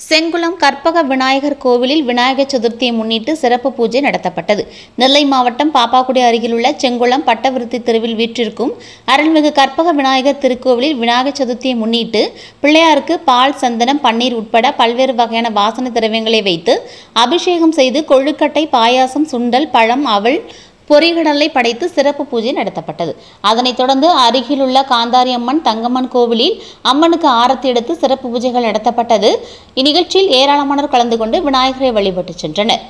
செங்குளம் கற்பக விநாயகர் கோவிலில் விநாயகர் சதுர்த்தியை முன்னிட்டு சிறப்பு பூஜை நடத்தப்பட்டது. நெல்லை மாவட்டம் பாப்பாக்குடி அருகிலுள்ள செங்குளம் பட்டவிருத்தி தெருவில் வீற்றிருக்கும் அருள்மிகு கற்பக விநாயகர் திருக்கோவிலில் விநாயகர் சதுர்த்தியை முன்னிட்டு பிள்ளையாருக்கு பால் சந்தனம் பன்னீர் உட்பட பல்வேறு வகையான வாசன திரவியங்களை வைத்து அபிஷேகம் செய்து கொழுக்கட்டை பாயாசம் சுண்டல் பழம் அவள் பொறிகடலை படைத்து சிறப்பு பூஜை நடத்தப்பட்டது. அதனைத் தொடர்ந்து அருகிலுள்ள காந்தாரி அம்மன் தங்கம்மன் கோவிலில் அம்மனுக்கு ஆரத்தி எடுத்து சிறப்பு பூஜைகள் நடத்தப்பட்டது. இந்நிகழ்ச்சியில் ஏராளமானோர் கலந்து கொண்டு விநாயகரை வழிபட்டு சென்றனர்.